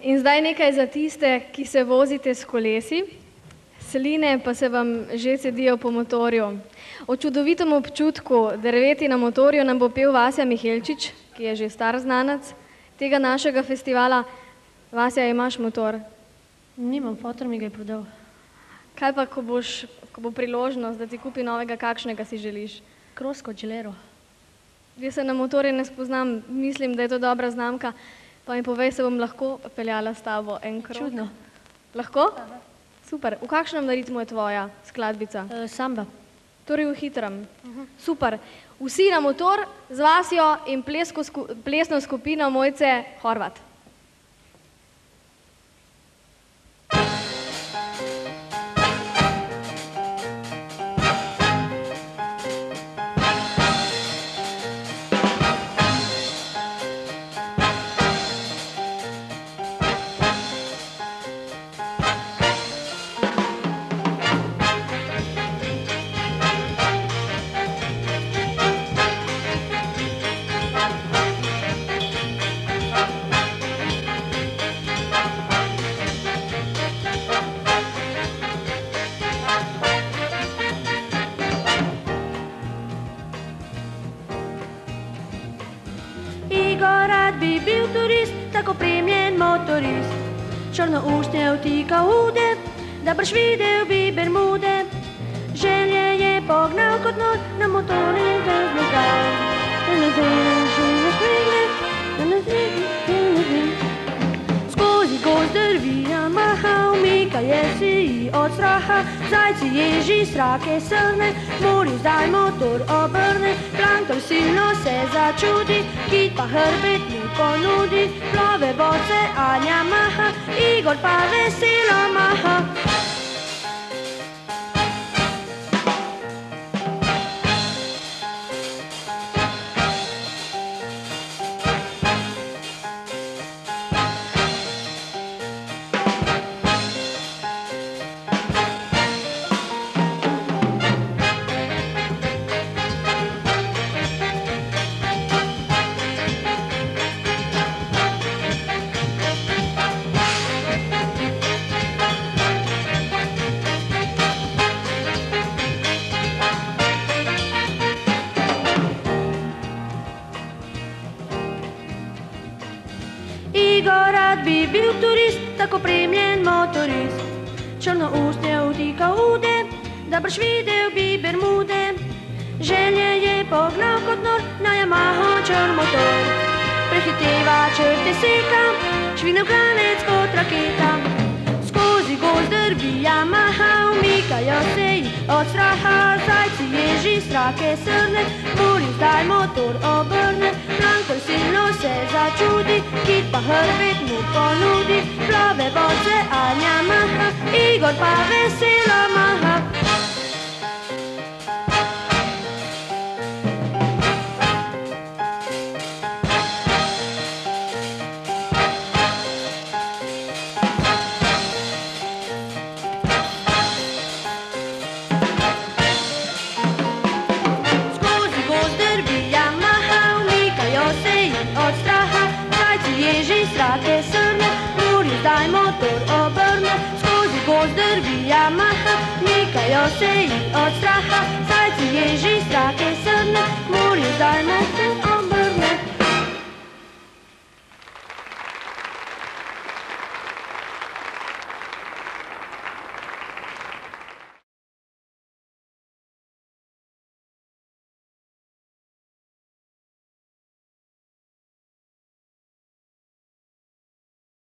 In zdaj nekaj za tiste, ki se vozite s kolesi. Seline pa se vam že sedijo po motorju. O čudovitem občutku drveti na motorju nam bo pel Vasja Mihelčič, ki je že star znanec tega našega festivala. Vasja, imaš motor? Nimam, fotor mi ga je prodal. Kaj pa, ko, boš, ko bo priložnost, da ti kupi novega, kakšnega si želiš? Krosko, Gilero. Jaz se na motorje ne spoznam, mislim, da je to dobra znamka. Pa mi povej, se bom lahko peljala s tabo en krog? Čudno. Lahko? Super. V kakšnem ritmu je tvoja skladbica? E, samba. Torej v hitrem. Super. Vsi na motor z Vasjo in plesko, sku, plesno skupino Mojce Horvat. Rad bi bil turist, tako premijen motorist. Črno ustje vtika ude, da boš videl bi Bermude. Želje je pognal kot nor na motorju brez zlogaj. Da ne veš, da ne veš, da ne veš, da ne veš. Skozi gozd drvija maha, umika je si od straha. Zajci ježi, strake srne, morju zdaj motor obrne. Plankton silno se začudi, kit pa hrbet mu ponudi. Plove boce Anja maha, Igor pa veselo Igor rad bi bil turist, tako premijen motorist. Črno ustje vtika ude, da boš videl bi Bermude. Želje je pognal kot nor na Yamaha črn motor. Prehiteva črte seka, švine v klanec kot raketa. Skozi gozd drvi Yamaha, umikajo se ji od straha. Zajci ježi, strake srne, morju zdaj motor obrne. Plankton silno se začudi, kit pa hrbet mu ponudi. Plave boce Anja maha, Igor pa veselo od straha. Zajci ježi, strake srne, morju zdaj motor obrne. Skozi gozd drvi Yamaha, umikajo se ji od straha. Zajci ježi, strake srne, morju zdaj motor